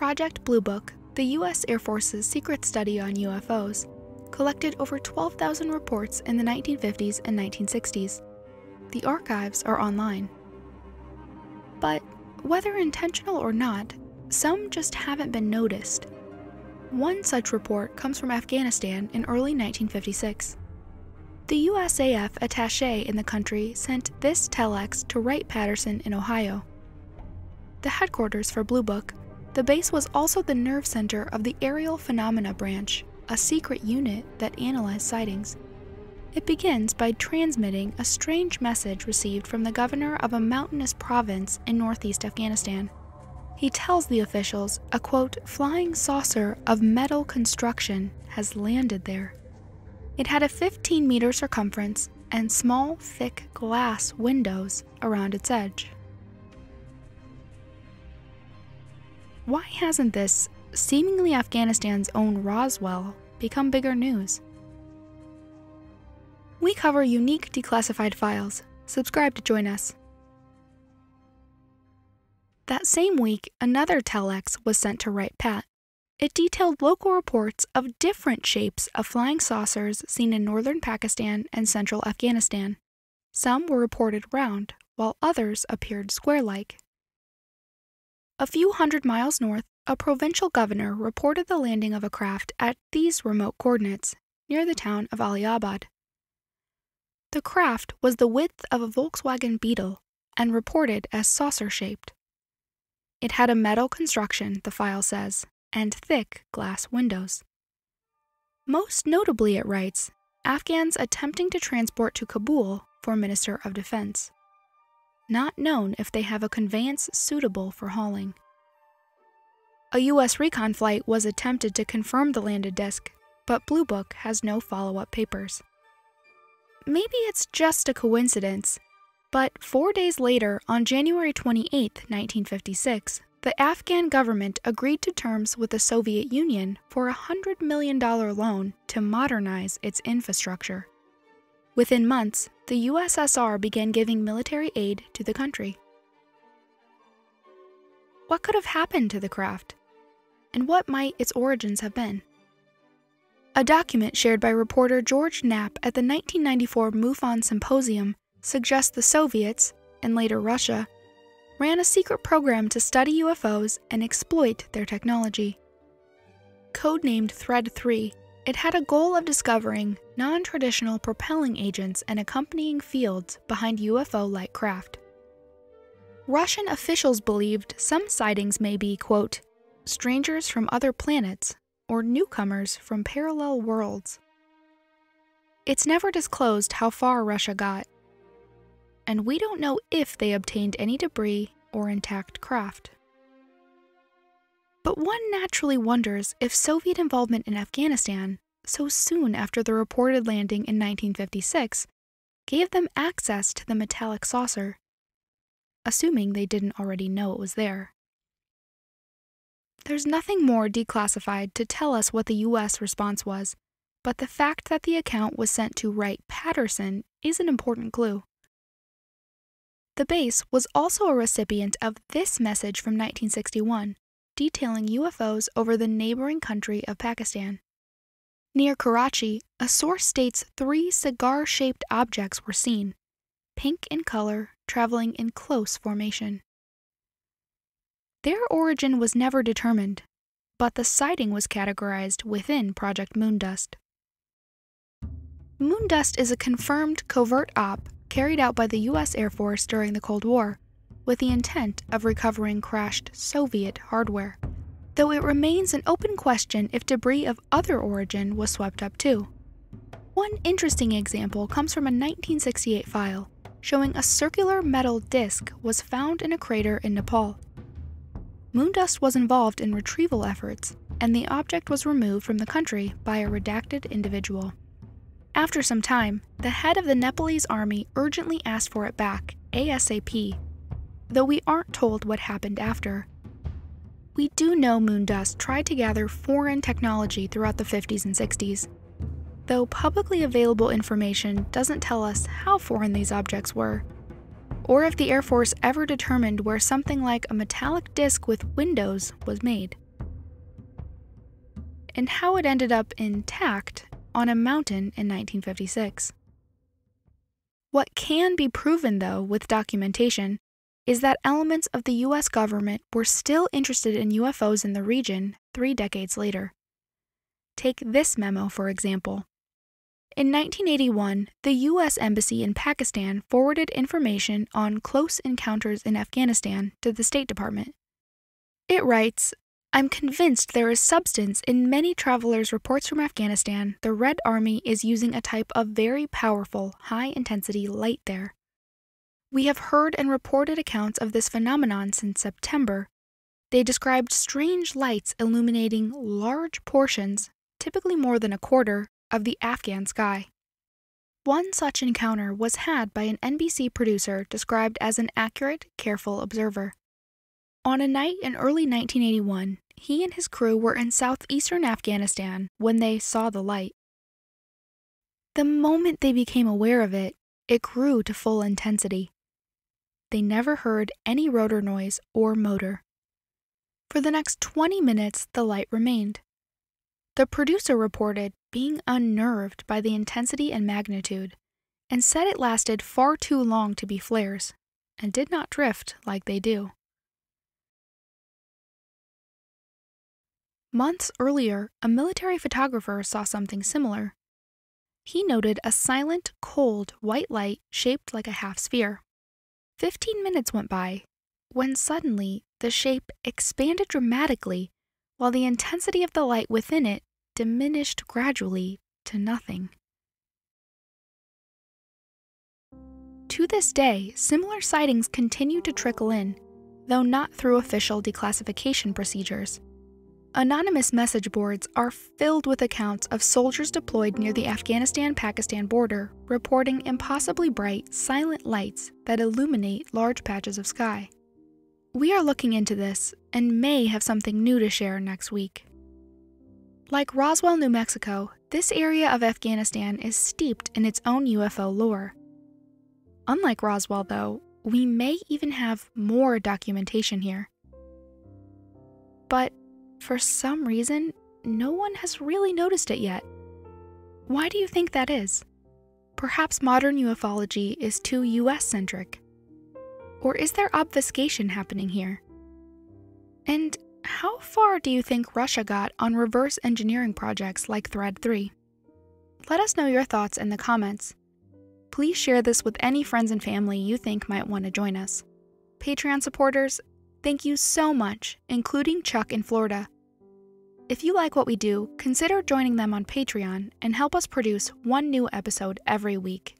Project Blue Book, the U.S. Air Force's secret study on UFOs, collected over 12,000 reports in the 1950s and 1960s. The archives are online. But whether intentional or not, some just haven't been noticed. One such report comes from Afghanistan in early 1956. The USAF attache in the country sent this telex to Wright Patterson in Ohio. The headquarters for Blue Book, the base was also the nerve center of the Aerial Phenomena Branch, a secret unit that analyzed sightings. It begins by transmitting a strange message received from the governor of a mountainous province in northeast Afghanistan. He tells the officials a quote, flying saucer of metal construction has landed there. It had a 15 meter circumference and small, thick glass windows around its edge. Why hasn't this, seemingly Afghanistan's own Roswell, become bigger news? We cover unique declassified files. Subscribe to join us. That same week, another telex was sent to Wright Pat. It detailed local reports of different shapes of flying saucers seen in northern Pakistan and central Afghanistan. Some were reported round, while others appeared square like. A few hundred miles north, a provincial governor reported the landing of a craft at these remote coordinates, near the town of Aliabad. The craft was the width of a Volkswagen Beetle and reported as saucer shaped. It had a metal construction, the file says, and thick glass windows. Most notably, it writes, Afghans attempting to transport to Kabul for Minister of Defense not known if they have a conveyance suitable for hauling. A U.S. recon flight was attempted to confirm the landed disc, but Blue Book has no follow up papers. Maybe it's just a coincidence, but four days later, on January 28, 1956, the Afghan government agreed to terms with the Soviet Union for a $100 million loan to modernize its infrastructure. Within months, the USSR began giving military aid to the country. What could have happened to the craft? And what might its origins have been? A document shared by reporter George Knapp at the 1994 MUFON Symposium suggests the Soviets, and later Russia, ran a secret program to study UFOs and exploit their technology. Codenamed Thread 3, it had a goal of discovering non traditional propelling agents and accompanying fields behind UFO like craft. Russian officials believed some sightings may be, quote, strangers from other planets or newcomers from parallel worlds. It's never disclosed how far Russia got, and we don't know if they obtained any debris or intact craft. But one naturally wonders if Soviet involvement in Afghanistan, so soon after the reported landing in 1956, gave them access to the metallic saucer, assuming they didn't already know it was there. There's nothing more declassified to tell us what the U.S. response was, but the fact that the account was sent to Wright Patterson is an important clue. The base was also a recipient of this message from 1961 detailing UFOs over the neighboring country of Pakistan. Near Karachi, a source states three cigar shaped objects were seen, pink in color, traveling in close formation. Their origin was never determined, but the sighting was categorized within Project Moondust. Moondust is a confirmed covert op carried out by the U.S. Air Force during the Cold War with the intent of recovering crashed Soviet hardware, though it remains an open question if debris of other origin was swept up too. One interesting example comes from a 1968 file showing a circular metal disc was found in a crater in Nepal. Moondust was involved in retrieval efforts, and the object was removed from the country by a redacted individual. After some time, the head of the Nepalese army urgently asked for it back, ASAP, though we aren't told what happened after. We do know Moondust tried to gather foreign technology throughout the 50s and 60s, though publicly available information doesn't tell us how foreign these objects were, or if the Air Force ever determined where something like a metallic disc with windows was made. and how it ended up intact on a mountain in 1956. What can be proven, though, with documentation is that elements of the US government were still interested in UFOs in the region three decades later. Take this memo, for example. In 1981, the U.S. Embassy in Pakistan forwarded information on close encounters in Afghanistan to the State Department. It writes I'm convinced there is substance in many travelers' reports from Afghanistan. The Red Army is using a type of very powerful, high intensity light there. We have heard and reported accounts of this phenomenon since September. They described strange lights illuminating large portions, typically more than a quarter, of the Afghan sky. One such encounter was had by an NBC producer described as an accurate, careful observer. On a night in early 1981, he and his crew were in southeastern Afghanistan when they saw the light. The moment they became aware of it, it grew to full intensity. They never heard any rotor noise or motor. For the next 20 minutes, the light remained. The producer reported being unnerved by the intensity and magnitude, and said it lasted far too long to be flares, and did not drift like they do. Months earlier, a military photographer saw something similar. He noted a silent, cold, white light shaped like a half sphere. Fifteen minutes went by when suddenly the shape expanded dramatically while the intensity of the light within it diminished gradually to nothing. To this day, similar sightings continue to trickle in, though not through official declassification procedures. Anonymous message boards are filled with accounts of soldiers deployed near the Afghanistan Pakistan border reporting impossibly bright, silent lights that illuminate large patches of sky. We are looking into this and may have something new to share next week. Like Roswell, New Mexico, this area of Afghanistan is steeped in its own UFO lore. Unlike Roswell, though, we may even have more documentation here. But for some reason, no one has really noticed it yet. Why do you think that is? Perhaps modern ufology is too US centric. Or is there obfuscation happening here? And how far do you think Russia got on reverse engineering projects like Thread 3? Let us know your thoughts in the comments. Please share this with any friends and family you think might want to join us. Patreon supporters, Thank you so much, including Chuck in Florida. If you like what we do, consider joining them on Patreon and help us produce one new episode every week.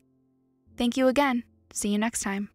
Thank you again. See you next time.